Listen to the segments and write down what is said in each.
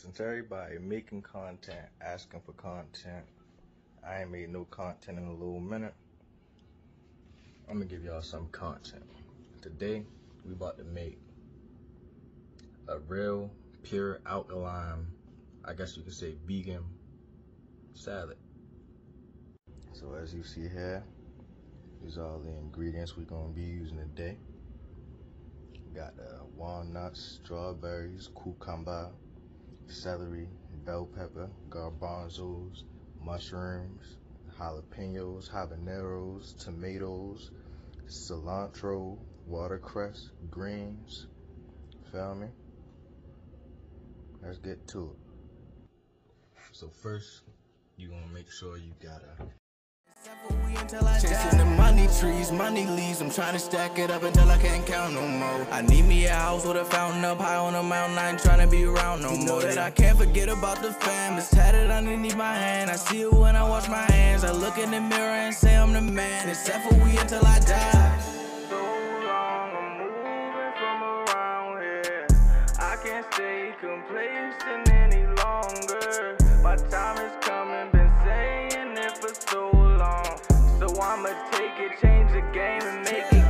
since everybody making content, asking for content, I ain't made no content in a little minute. I'm gonna give y'all some content. Today, we about to make a real pure alkaline, I guess you could say vegan salad. So as you see here, these are all the ingredients we're gonna be using today. Got uh, walnuts, strawberries, cucumber, celery, bell pepper, garbanzos, mushrooms, jalapenos, habaneros, tomatoes, cilantro, watercress, greens. Feel me? Let's get to it. So first, you gonna make sure you got a Chasing the money trees, money leaves. I'm trying to stack it up until I can't count no more. I need me a house with a fountain up high on a mountain. I ain't trying to be around no more. That I can't forget about the fam. It's tatted underneath my hand. I see it when I wash my hands. I look in the mirror and say I'm the man. Except for we until I die. So long, I'm moving from around here. I can't stay complacent any longer. My time is coming, been saying I'ma take it, change the game, and make it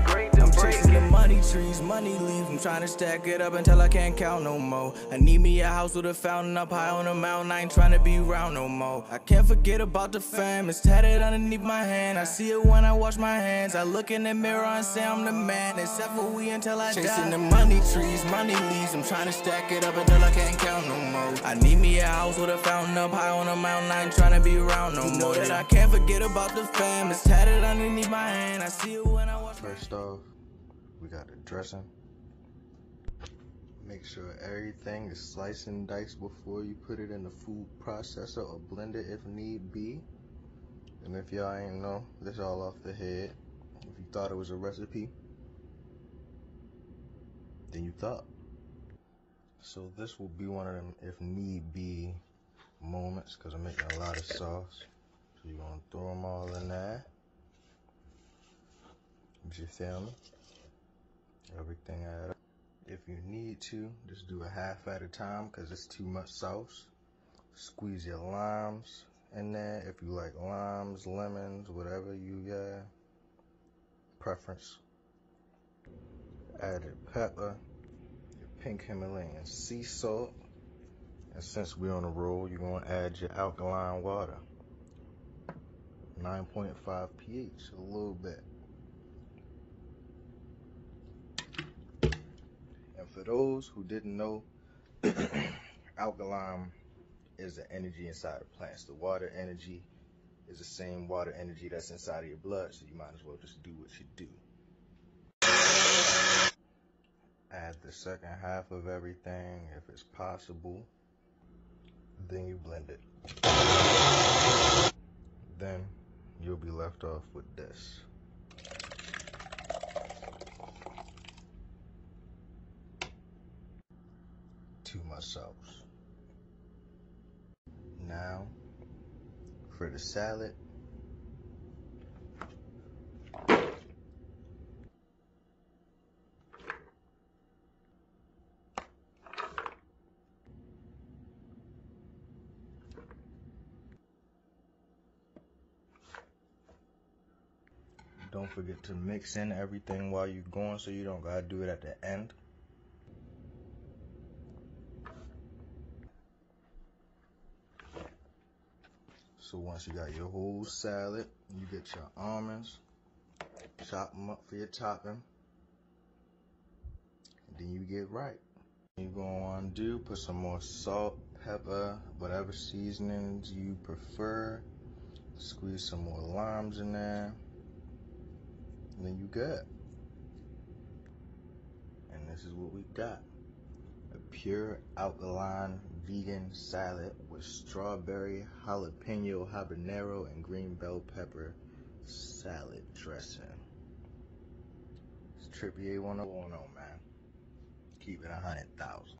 money trees, money leaves. I'm trying to stack it up until I can't count no more. I need me a house with a fountain up high on a mountain. I ain't trying to be around no more. I can't forget about the fam. It's tatted underneath my hand. I see it when I wash my hands. I look in the mirror and say I'm the man. Except for we until I Chasing die. the money trees, money leaves. I'm trying to stack it up until I can't count no more. I need me a house with a fountain up high on a mountain. I ain't trying to be around no more. That I can't forget about the fam. It's tatted underneath my hand. I see it when I wash my hands. First off, we got the dressing. Make sure everything is sliced and diced before you put it in the food processor or blender if need be. And if y'all ain't know, this all off the head. If you thought it was a recipe, then you thought. So this will be one of them if need be moments because I'm making a lot of sauce. So you're gonna throw them all in there. You feel me? Everything add up. If you need to, just do a half at a time because it's too much sauce. Squeeze your limes in there if you like limes, lemons, whatever you got. Preference. Add your pepper, your pink Himalayan sea salt. And since we're on a roll, you're to add your alkaline water. 9.5 pH, a little bit. And for those who didn't know, alkaline is the energy inside of plants. The water energy is the same water energy that's inside of your blood, so you might as well just do what you do. Add the second half of everything if it's possible. Then you blend it. Then you'll be left off with this. Much sauce. Now, for the salad, don't forget to mix in everything while you're going so you don't gotta do it at the end. So once you got your whole salad, you get your almonds, chop them up for your topping, and then you get right. You're gonna wanna do, put some more salt, pepper, whatever seasonings you prefer. Squeeze some more limes in there, and then you good. And this is what we got. A pure alkaline vegan salad with strawberry, jalapeno, habanero, and green bell pepper salad dressing. It's Trippy A101, man. Keep it a hundred thousand.